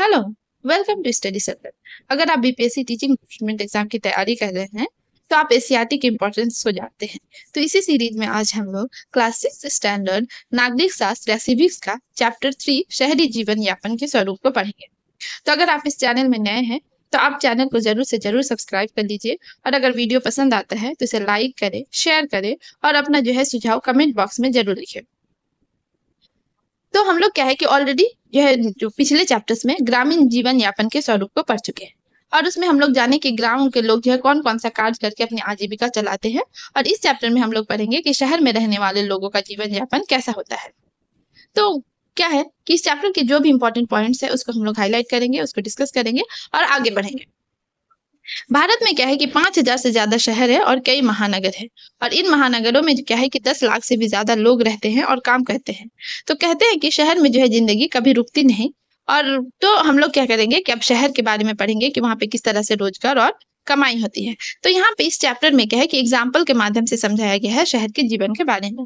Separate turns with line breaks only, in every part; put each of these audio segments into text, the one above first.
Hello, welcome to study circle अगर आप BPSC teaching recruitment exam की तैयारी कर रहे हैं तो आप एसीआरटी के इम्पोर्टेंस को जानते हैं। तो इसी सीरीज़ में आज हम लोग क्लास सिक्स स्टैंडर्ड नागरिक शास्त्र या सिविक्स का चैप्टर थ्री शहरी जीवन यापन के स्वरूप को पढ़ेंगे। तो अगर आप इस चैनल में नए हैं तो आप चैनल को ज़रूर से ज़रूर सब्सक्राइब कर लीजिए। और अगर वीडियो पसंद आता है तो इसे लाइक करें शेयर करें और अपना जो है सुझाव कमेंट बॉक्स में ज़रूर लिखें। तो हम लोग क्या है कि ऑलरेडी जो है जो पिछले चैप्टर्स में ग्रामीण जीवन यापन के स्वरूप को पढ़ चुके हैं। और उसमें हम लोग जाने की ग्राम के लोग जो है कौन कौन सा कार्य करके अपनी आजीविका चलाते हैं। और इस चैप्टर में हम लोग पढ़ेंगे कि शहर में रहने वाले लोगों का जीवन यापन कैसा होता है। तो क्या है कि इस चैप्टर के जो भी इंपॉर्टेंट पॉइंट्स है, उसको हम लोग हाईलाइट करेंगे, उसको डिस्कस करेंगे और आगे बढ़ेंगे। भारत में क्या है कि पाँच हज़ार से ज़्यादा शहर है और कई महानगर है। और इन महानगरों में क्या है कि दस लाख से भी ज़्यादा लोग रहते हैं और काम करते हैं। तो कहते हैं कि शहर में जो है ज़िंदगी कभी रुकती नहीं। और तो हम लोग क्या करेंगे कि अब शहर के बारे में पढ़ेंगे कि वहाँ पे किस तरह से रोज़गार और कमाई होती है। तो यहाँ पे इस चैप्टर में क्या है कि एग्ज़ाम्पल के माध्यम से समझाया गया है शहर के जीवन के बारे में।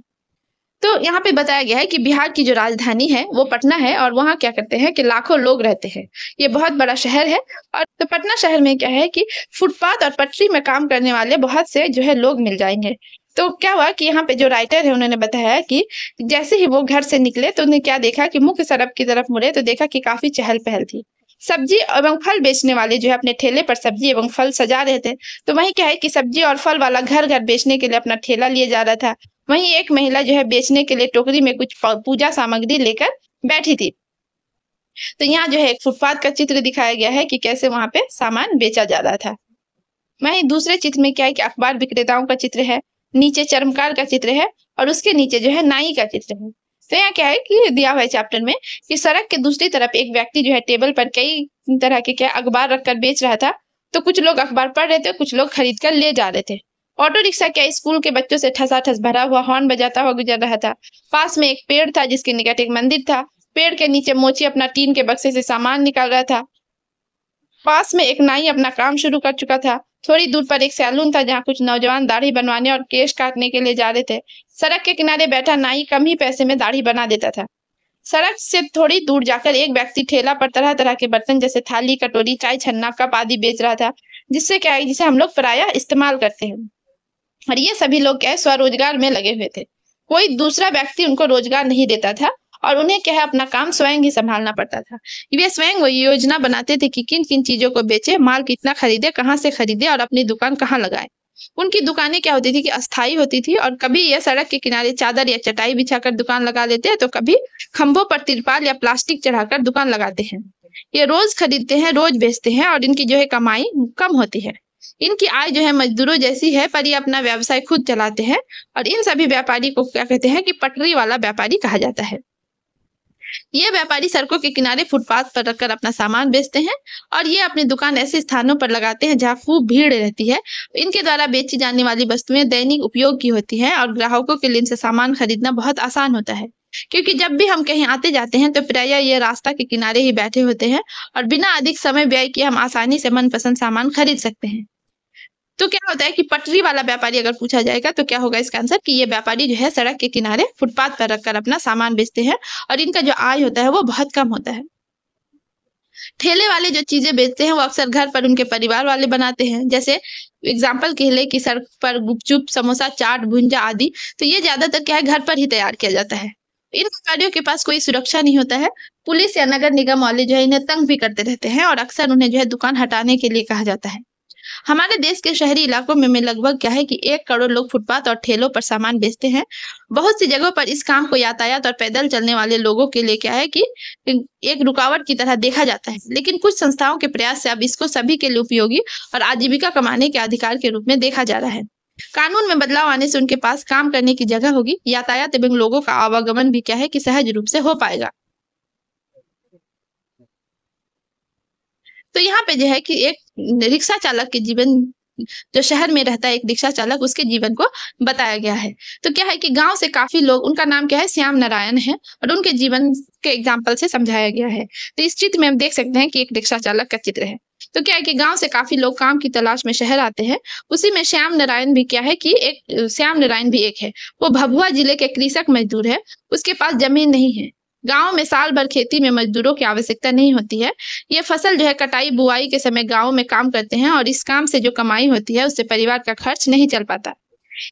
तो यहाँ पे बताया गया है कि बिहार की जो राजधानी है, वो पटना है और वहाँ क्या करते हैं कि लाखों लोग रहते हैं। ये बहुत बड़ा शहर है और तो पटना शहर में क्या है कि फुटपाथ और पटरी में काम करने वाले बहुत से जो है लोग मिल जाएँगे। तो क्या हुआ कि यहाँ पे जो राइटर है, उन्होंने बताया कि जैसे ही वो घर से निकले तो उन्हें क्या देखा कि मुख्य सड़क की तरफ़ मुड़े तो देखा कि काफ़ी चहल पहल थी। सब्ज़ी एवं फल बेचने वाले जो है अपने ठेले पर सब्ज़ी एवं फल सजा रहे थे। तो वही क्या है कि सब्ज़ी और फल वाला घर घर बेचने के लिए अपना ठेला लिए जा रहा था। वहीं एक महिला जो है बेचने के लिए टोकरी में कुछ पूजा सामग्री लेकर बैठी थी। तो यहाँ जो है एक फुटपाथ का चित्र दिखाया गया है कि कैसे वहाँ पे सामान बेचा जा रहा था। वहीं दूसरे चित्र में क्या है कि अखबार विक्रेताओं का चित्र है, नीचे चर्मकार का चित्र है और उसके नीचे जो है नाई का चित्र है। तो यहाँ क्या है कि दिया हुआ है चैप्टर में कि सड़क के दूसरी तरफ़ एक व्यक्ति जो है टेबल पर कई तरह के क्या अखबार रखकर बेच रहा था तो कुछ लोग अखबार पढ़ रहे थे, कुछ लोग खरीद कर ले जा रहे थे। ऑटो रिक्शा क्या स्कूल के बच्चों से ठसा ठस भरा हुआ हॉर्न बजाता हुआ गुजर रहा था? पास में एक पेड़ था जिसके निकट एक मंदिर था। पेड़ के नीचे मोची अपना टीन के बक्से से सामान निकाल रहा था। पास में एक नाई अपना काम शुरू कर चुका था। थोड़ी दूर पर एक सैलून था जहाँ कुछ नौजवान दाढ़ी बनवाने और केश काटने के लिए जा रहे थे। सड़क के किनारे बैठा नाई कम ही पैसे में दाढ़ी बना देता था। सड़क से थोड़ी दूर जाकर एक व्यक्ति ठेला पर तरह तरह के बर्तन जैसे थाली, कटोरी, चाय, छन्ना, कप आदि बेच रहा था, जिससे क्या है, जिसे हम लोग प्राय इस्तेमाल करते हैं। और ये सभी लोग क्या है, स्वरोजगार में लगे हुए थे। कोई दूसरा व्यक्ति उनको रोज़गार नहीं देता था और उन्हें क्या है, अपना काम स्वयं ही संभालना पड़ता था। वे स्वयं वो योजना बनाते थे कि किन किन चीज़ों को बेचे, माल कितना खरीदे, कहाँ से खरीदे और अपनी दुकान कहाँ लगाए। उनकी दुकानें क्या होती थी कि अस्थाई होती थी और कभी यह सड़क के किनारे चादर या चटाई बिछाकर दुकान लगा लेते हैं तो कभी खंभों पर तिरपाल या प्लास्टिक चढ़ाकर दुकान लगाते हैं। ये रोज खरीदते हैं, रोज बेचते हैं और इनकी जो है कमाई कम होती है। इनकी आय जो है मजदूरों जैसी है, पर ये अपना व्यवसाय खुद चलाते हैं और इन सभी व्यापारी को क्या कहते हैं कि पटरी वाला व्यापारी कहा जाता है। ये व्यापारी सड़कों के किनारे फुटपाथ पर रखकर अपना सामान बेचते हैं और ये अपनी दुकान ऐसे स्थानों पर लगाते हैं जहाँ खूब भीड़ रहती है। इनके द्वारा बेची जाने वाली वस्तुएँ दैनिक उपयोग की होती हैं और ग्राहकों के लिए इनसे सामान खरीदना बहुत आसान होता है। क्योंकि जब भी हम कहीं आते जाते हैं तो प्राय ये रास्ता के किनारे ही बैठे होते हैं और बिना अधिक समय व्यय किए हम आसानी से मनपसंद सामान खरीद सकते हैं। तो क्या होता है कि पटरी वाला व्यापारी अगर पूछा जाएगा तो क्या होगा इसका आंसर कि ये व्यापारी जो है सड़क के किनारे फुटपाथ पर रखकर अपना सामान बेचते हैं और इनका जो आय होता है वो बहुत कम होता है। ठेले वाले जो चीज़ें बेचते हैं वो अक्सर घर पर उनके परिवार वाले बनाते हैं। जैसे एग्ज़ाम्पल के लिए कि सड़क पर गुपचुप, समोसा, चाट, भुंजा आदि तो ये ज़्यादातर क्या है, घर पर ही तैयार किया जाता है। इन व्यापारियों के पास कोई सुरक्षा नहीं होता है। पुलिस या नगर निगम वाले जो है इन्हें तंग भी करते रहते हैं और अक्सर उन्हें जो है दुकान हटाने के लिए कहा जाता है। हमारे देश के शहरी इलाकों में, में लगभग क्या है कि एक करोड़ लोग फुटपाथ और ठेलों पर सामान बेचते हैं। बहुत सी जगहों पर इस काम को यातायात और पैदल चलने वाले लोगों के लिए क्या है कि एक रुकावट की तरह देखा जाता है। लेकिन कुछ संस्थाओं के प्रयास से अब इसको सभी के लिए उपयोगी और आजीविका कमाने के अधिकार के रूप में देखा जा रहा है। कानून में बदलाव आने से उनके पास काम करने की जगह होगी। यातायात एवं लोगों का आवागमन भी क्या है कि सहज रूप से हो पाएगा। तो यहाँ पे जो है कि एक रिक्शा चालक के जीवन, जो शहर में रहता है एक रिक्शा चालक, उसके जीवन को बताया गया है। तो क्या है कि गाँव से काफ़ी लोग, उनका नाम क्या है? श्याम नारायण है और उनके जीवन के एग्ज़ाम्पल से समझाया गया है। तो इस चित्र में हम देख सकते हैं कि एक रिक्शा चालक का चित्र है। तो क्या है कि गाँव से काफ़ी लोग काम की तलाश में शहर आते हैं। उसी में श्याम नारायण भी क्या है कि एक, श्याम नारायण भी एक है। वो भभुआ ज़िले के कृषक मजदूर है। उसके पास ज़मीन नहीं है। गाँव में साल भर खेती में मजदूरों की आवश्यकता नहीं होती है। ये फ़सल जो है कटाई, बुआई के समय गाँव में काम करते हैं और इस काम से जो कमाई होती है, उससे परिवार का खर्च नहीं चल पाता।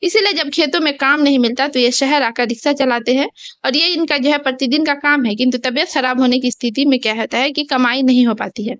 इसीलिए जब खेतों में काम नहीं मिलता तो ये शहर आकर रिक्शा चलाते हैं और ये इनका जो है प्रतिदिन का काम है, किंतु तबियत खराब होने की स्थिति में क्या होता है कि कमाई नहीं हो पाती है।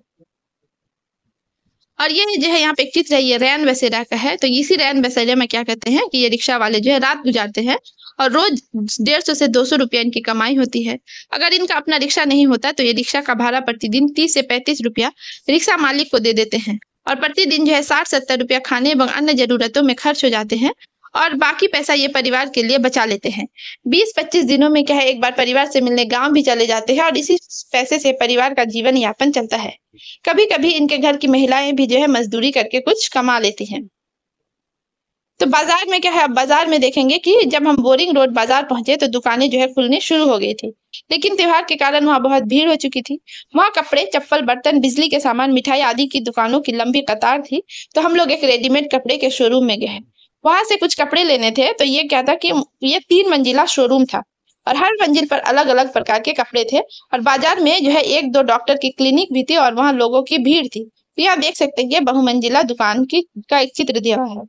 और ये जो है यहाँ पे चित्र है ये रैन बसेरा का है। तो इसी रैन बसेरा में क्या कहते हैं कि ये रिक्शा वाले जो है रात गुजारते हैं और रोज डेढ़ सौ से दो सौ रुपया इनकी कमाई होती है। अगर इनका अपना रिक्शा नहीं होता तो ये रिक्शा का भाड़ा प्रतिदिन तीस से पैंतीस रुपया रिक्शा मालिक को दे देते हैं और प्रतिदिन जो है साठ सत्तर रुपया खाने एवं अन्य जरूरतों में खर्च हो जाते हैं और बाकी पैसा ये परिवार के लिए बचा लेते हैं। बीस पच्चीस दिनों में क्या है, एक बार परिवार से मिलने गाँव भी चले जाते हैं और इसी पैसे से परिवार का जीवन यापन चलता है। कभी कभी इनके घर की महिलाएँ भी जो है मजदूरी करके कुछ कमा लेती हैं। तो बाज़ार में क्या है बाज़ार में देखेंगे कि जब हम बोरिंग रोड बाज़ार पहुँचे तो दुकानें जो है खुलनी शुरू हो गई थी। लेकिन त्योहार के कारण वहाँ बहुत भीड़ हो चुकी थी। वहाँ कपड़े, चप्पल, बर्तन, बिजली के सामान, मिठाई आदि की दुकानों की लंबी कतार थी तो हम लोग एक रेडीमेड कपड़े के शोरूम में गए। वहाँ से कुछ कपड़े लेने थे तो ये क्या था कि ये तीन मंजिला शोरूम था और हर मंजिल पर अलग अलग प्रकार के कपड़े थे और बाज़ार में जो है एक दो डॉक्टर की क्लिनिक भी थी और वहाँ लोगों की भीड़ थी। तो यहाँ देख सकते हैं बहुमंजिला दुकान की, का एक चित्र दिया है।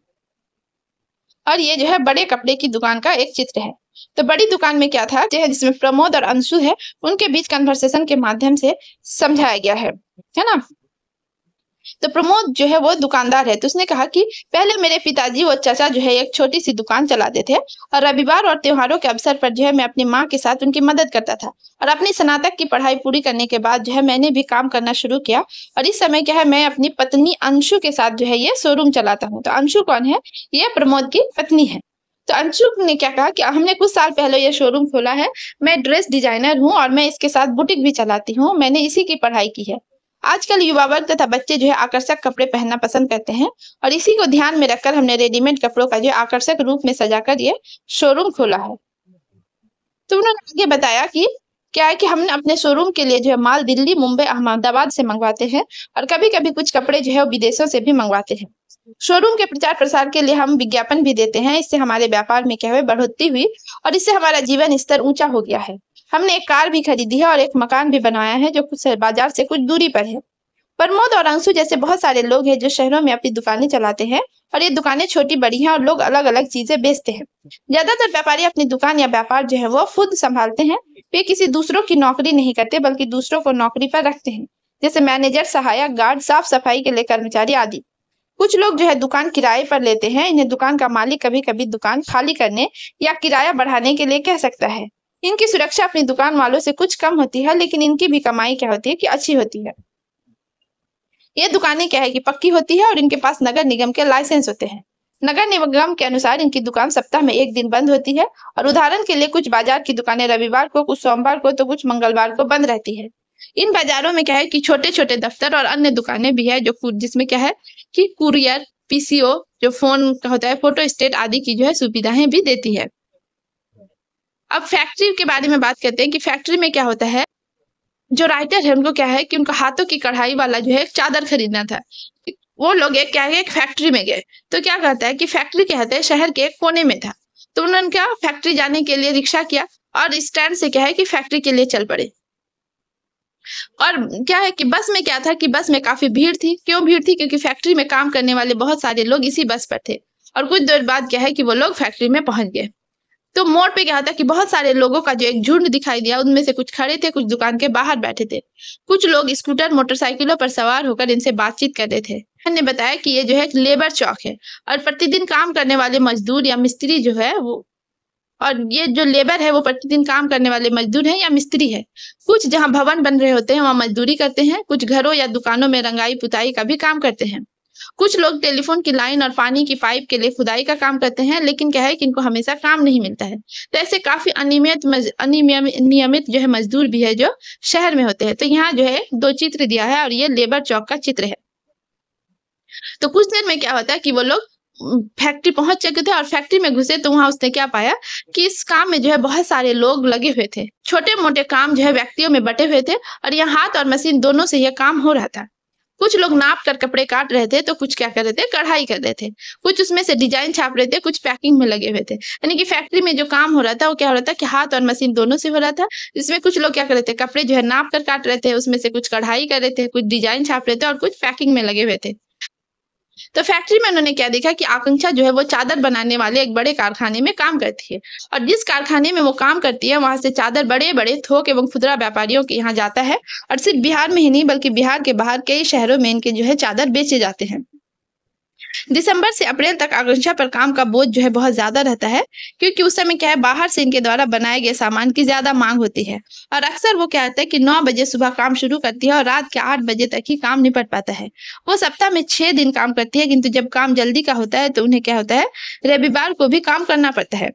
और ये जो है बड़े कपड़े की दुकान का एक चित्र है। तो बड़ी दुकान में क्या था, जो जिसमें प्रमोद और अंशु है, उनके बीच कन्वर्सेशन के माध्यम से समझाया गया है। है ना? तो प्रमोद जो है वो दुकानदार है। तो उसने कहा कि पहले मेरे पिताजी और चाचा जो है एक छोटी सी दुकान चलाते थे और रविवार और त्योहारों के अवसर पर जो है मैं अपनी माँ के साथ उनकी मदद करता था और अपनी स्नातक की पढ़ाई पूरी करने के बाद जो है मैंने भी काम करना शुरू किया और इस समय क्या है मैं अपनी पत्नी अंशु के साथ जो है ये शोरूम चलाता हूँ। तो अंशु कौन है? ये प्रमोद की पत्नी है। तो अंशु ने क्या कहा कि हमने कुछ साल पहले ये शोरूम खोला है। मैं ड्रेस डिज़ाइनर हूँ और मैं इसके साथ बुटीक भी चलाती हूँ। मैंने इसी की पढ़ाई की है। आजकल युवा वर्ग तथा बच्चे जो है आकर्षक कपड़े पहनना पसंद करते हैं और इसी को ध्यान में रखकर हमने रेडीमेड कपड़ों का जो आकर्षक रूप में सजाकर ये शोरूम खोला है। तो उन्होंने आगे बताया कि क्या है कि हम अपने शोरूम के लिए जो है माल दिल्ली, मुंबई, अहमदाबाद से मंगवाते हैं और कभी कभी कुछ कपड़े जो है वो विदेशों से भी मंगवाते हैं। शोरूम के प्रचार प्रसार के लिए हम विज्ञापन भी देते हैं, इससे हमारे व्यापार में क्या हुए बढ़ोतरी हुई और इससे हमारा जीवन स्तर ऊँचा हो गया है। हमने एक कार भी खरीदी है और एक मकान भी बनाया है जो कुछ बाज़ार से कुछ दूरी पर है। प्रमोद और अंशु जैसे बहुत सारे लोग हैं जो शहरों में अपनी दुकानें चलाते हैं और ये दुकानें छोटी, बड़ी हैं और लोग अलग अलग चीज़ें बेचते हैं। ज़्यादातर व्यापारी अपनी दुकान या व्यापार जो है वो खुद संभालते हैं। वे किसी दूसरों की नौकरी नहीं करते, बल्कि दूसरों को नौकरी पर रखते हैं, जैसे मैनेजर, सहायक, गार्ड, साफ़ सफ़ाई के लिए कर्मचारी आदि। कुछ लोग जो है दुकान किराए पर लेते हैं, इन्हें दुकान का मालिक कभी कभी दुकान खाली करने या किराया बढ़ाने के लिए कह सकता है। इनकी सुरक्षा अपनी दुकान वालों से कुछ कम होती है, लेकिन इनकी भी कमाई क्या होती है कि अच्छी होती है? ये दुकानें क्या है कि पक्की होती है और इनके पास नगर निगम के लाइसेंस होते हैं। नगर निगम के अनुसार इनकी दुकान सप्ताह में एक दिन बंद होती है और उदाहरण के लिए कुछ बाज़ार की दुकानें रविवार को, कुछ सोमवार को तो कुछ मंगलवार को बंद रहती है। इन बाजारों में क्या है कि छोटे छोटे दफ्तर और अन्य दुकानें भी है जो जिसमें क्या है कि कुरियर, पीसीओ, जो फ़ोन होता है, फ़ोटो स्टेट आदि की जो है सुविधाएँ भी देती है। अब फैक्ट्री के बारे में बात करते हैं कि फैक्ट्री में क्या होता है। जो राइटर है, उनको क्या है कि उनका हाथों की कढ़ाई वाला जो है चादर खरीदना था। वो लोग एक, क्या एक फैक्ट्री में गए। तो क्या कहता है कि फैक्ट्री कहते हैं, शहर के एक कोने में था। तो उन्होंने क्या फैक्ट्री जाने के लिए रिक्शा किया और स्टैंड से क्या है कि फैक्ट्री के लिए चल पड़े। और क्या है कि बस में क्या था कि बस में काफ़ी भीड़ थी। क्यों भीड़ थी? क्योंकि फैक्ट्री में काम करने वाले बहुत सारे लोग इसी बस पर थे। और कुछ देर बाद क्या है कि वो लोग फैक्ट्री में पहुँच गए। तो मोड़ पे क्या था कि बहुत सारे लोगों का जो एक झुंड दिखाई दिया, उनमें से कुछ खड़े थे, कुछ दुकान के बाहर बैठे थे। कुछ लोग स्कूटर, मोटरसाइकिलों पर सवार होकर इनसे बातचीत कर रहे थे। ने बताया कि ये जो है लेबर चौक है और प्रतिदिन काम करने वाले मजदूर या मिस्त्री जो है वो और ये जो लेबर है वो प्रतिदिन काम करने वाले मजदूर हैं या मिस्त्री है। कुछ जहाँ भवन बन रहे होते हैं, वहाँ मजदूरी करते हैं, कुछ घरों या दुकानों में रंगाई पुताई का भी काम करते हैं। कुछ लोग टेलीफोन की लाइन और पानी की पाइप के लिए खुदाई का काम करते हैं, लेकिन क्या है कि इनको हमेशा काम नहीं मिलता है। तो ऐसे काफ़ी अनियमित नियमित जो है मजदूर भी है जो शहर में होते हैं। तो यहाँ जो है दो चित्र दिया है और ये लेबर चौक का चित्र है। तो कुछ देर में क्या होता है कि वो लोग फैक्ट्री पहुँच चुके थे और फैक्ट्री में घुसे तो वहाँ उसने क्या पाया कि इस काम में जो है बहुत सारे लोग लगे हुए थे। छोटे मोटे काम जो है व्यक्तियों में बटे हुए थे और यहाँ हाथ और मशीन दोनों से यह काम हो रहा था। कुछ लोग नाप कर कपड़े काट रहे थे तो कुछ क्या कर रहे थे? कढ़ाई कर रहे थे। कुछ उसमें से डिज़ाइन छाप रहे थे, कुछ पैकिंग में लगे हुए थे। यानी कि फैक्ट्री में जो काम हो रहा था, वो क्या हो रहा था कि हाथ और मशीन दोनों से हो रहा था। इसमें कुछ लोग क्या कर रहे थे? कपड़े जो है नाप कर काट रहे थे, उसमें से कुछ कढ़ाई कर रहे थे, कुछ डिज़ाइन छाप रहे थे और कुछ पैकिंग में लगे हुए थे। तो फैक्ट्री में उन्होंने क्या देखा कि आकांक्षा जो है वो चादर बनाने वाले एक बड़े कारखाने में काम करती है। और जिस कारखाने में वो काम करती है, वहाँ से चादर बड़े बड़े थोक एवं खुदरा व्यापारियों के यहाँ जाता है। और सिर्फ़ बिहार में ही नहीं, बल्कि बिहार के बाहर कई शहरों में इनके जो है चादर बेचे जाते हैं। दिसंबर से अप्रैल तक आकांक्षा पर काम का बोझ जो है बहुत ज़्यादा रहता है, क्योंकि उस समय क्या है, बाहर से इनके द्वारा बनाए गए सामान की ज़्यादा मांग होती है। और अक्सर वो क्या होता है कि नौ बजे सुबह काम शुरू करती है और रात के आठ बजे तक ही काम निपट पाता है। वो सप्ताह में छह दिन काम करती है, किंतु जब काम जल्दी का होता है तो उन्हें क्या होता है, रविवार को भी काम करना पड़ता है।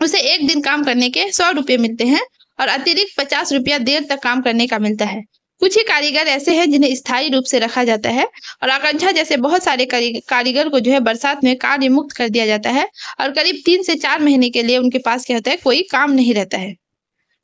उसे एक दिन काम करने के सौ रुपये मिलते हैं और अतिरिक्त पचास रुपया देर तक काम करने का मिलता है। कुछ ही कारीगर ऐसे हैं जिन्हें स्थायी रूप से रखा जाता है और आकांक्षा जैसे बहुत सारे कारीगर को जो है बरसात में कार्य मुक्त कर दिया जाता है और करीब तीन से चार महीने के लिए उनके पास क्या होता है, कोई काम नहीं रहता है।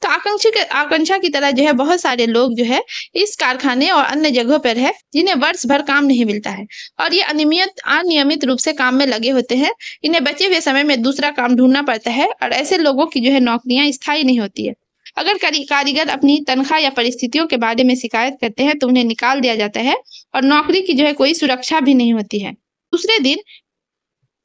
तो आकांक्षा आकांक्षा की तरह जो है बहुत सारे लोग जो है इस कारखाने और अन्य जगहों पर है जिन्हें वर्ष भर काम नहीं मिलता है और ये अनियमित अनियमित रूप से काम में लगे होते हैं। इन्हें बचे हुए समय में दूसरा काम ढूंढना पड़ता है और ऐसे लोगों की जो है नौकरियाँ स्थायी नहीं होती है। अगर कारीगर अपनी तनख्वाह या परिस्थितियों के बारे में शिकायत करते हैं तो उन्हें निकाल दिया जाता है और नौकरी की जो है कोई सुरक्षा भी नहीं होती है। दूसरे दिन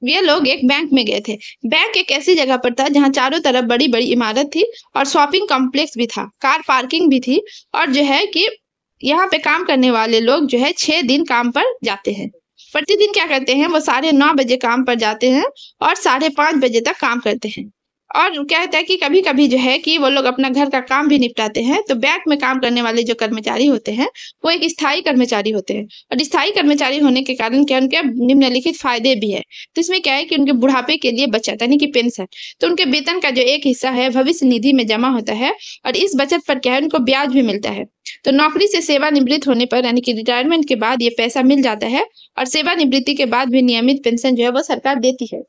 ये लोग एक बैंक में गए थे। बैंक एक ऐसी जगह पर था, जहाँ चारों तरफ़ बड़ी बड़ी इमारत थी और शॉपिंग कॉम्प्लेक्स भी था, कार पार्किंग भी थी और जो है कि यहाँ पे काम करने वाले लोग जो है छह दिन काम पर जाते हैं। प्रतिदिन क्या करते हैं, वो साढ़े नौ बजे काम पर जाते हैं और साढ़े पाँच बजे तक काम करते हैं। और क्या होता है कि कभी कभी जो है कि वो लोग अपना घर का काम भी निपटाते हैं तो बैंक में काम करने वाले जो कर्मचारी होते हैं, वो एक स्थायी कर्मचारी होते हैं। और स्थायी कर्मचारी होने के कारण क्या उनके निम्नलिखित फ़ायदे भी है। तो इसमें क्या है कि उनके बुढ़ापे के लिए बचत, यानी कि पेंशन तो उनके वेतन का जो एक हिस्सा है, भविष्य निधि में जमा होता है, और इस बचत पर क्या है, उनको ब्याज भी मिलता है। तो नौकरी से सेवानिवृत्त होने पर, यानी कि रिटायरमेंट के बाद ये पैसा मिल जाता है, और सेवानिवृत्ति के बाद भी नियमित पेंशन जो है वो सरकार देती है।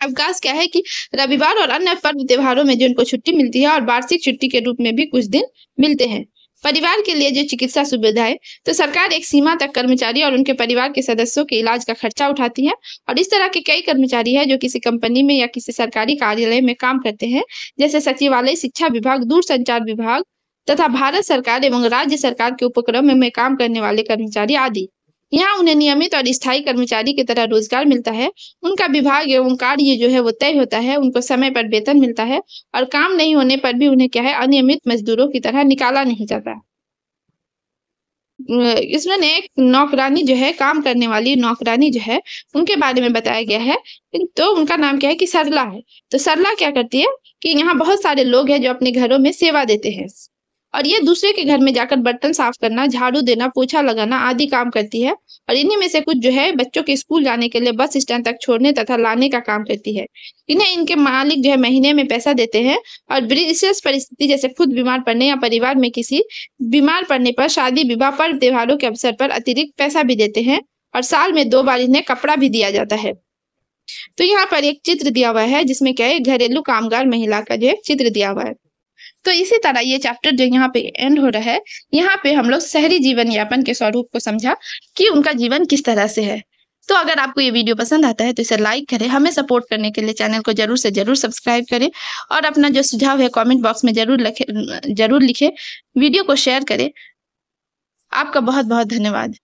अवकाश क्या है कि रविवार और अन्य पर्व त्योहारों में जो उनको छुट्टी मिलती है और वार्षिक छुट्टी के रूप में भी कुछ दिन मिलते हैं। परिवार के लिए जो चिकित्सा सुविधाएँ तो सरकार एक सीमा तक कर्मचारी और उनके परिवार के सदस्यों के इलाज का खर्चा उठाती है और इस तरह के कई कर्मचारी है जो किसी कंपनी में या किसी सरकारी कार्यालय में काम करते हैं, जैसे सचिवालय, शिक्षा विभाग दूर संचार विभाग तथा भारत सरकार एवं राज्य सरकार के उपक्रम में काम करने वाले कर्मचारी आदि। यहाँ उन्हें नियमित और स्थायी कर्मचारी की तरह रोज़गार मिलता है। उनका विभाग एवं कार्य जो है वो तय होता है, उनको समय पर वेतन मिलता है और काम नहीं होने पर भी उन्हें क्या है, अनियमित मजदूरों की तरह निकाला नहीं जाता। इसमें एक नौकरानी जो है, काम करने वाली नौकरानी जो है, उनके बारे में बताया गया है। तो उनका नाम क्या है कि सरला है। तो सरला क्या करती है कि यहाँ बहुत सारे लोग हैं जो अपने घरों में सेवा देते हैं। और ये दूसरे के घर में जाकर बर्तन साफ़ करना, झाड़ू देना, पोछा लगाना आदि काम करती है। और इन्हीं में से कुछ जो है बच्चों के स्कूल जाने के लिए बस स्टैंड तक छोड़ने तथा लाने का काम करती है। इन्हें इनके मालिक जो है महीने में पैसा देते हैं और विशेष परिस्थिति जैसे खुद बीमार पड़ने या परिवार में किसी बीमार पड़ने पर शादी, विवाह, पर्व, त्योहारों के अवसर पर अतिरिक्त पैसा भी देते हैं और साल में दो बार इन्हें कपड़ा भी दिया जाता है। तो यहाँ पर एक चित्र दिया हुआ है जिसमें क्या है, घरेलू कामगार महिला का जो है चित्र दिया हुआ है। तो इसी तरह ये चैप्टर जो यहाँ पे एंड हो रहा है, यहाँ पे हम लोग शहरी जीवन यापन के स्वरूप को समझा कि उनका जीवन किस तरह से है। तो अगर आपको ये वीडियो पसंद आता है तो इसे लाइक करें, हमें सपोर्ट करने के लिए चैनल को ज़रूर से ज़रूर सब्सक्राइब करें और अपना जो सुझाव है कमेंट बॉक्स में ज़रूर लिखे ज़रूर लिखे, वीडियो को शेयर करें। आपका बहुत बहुत धन्यवाद।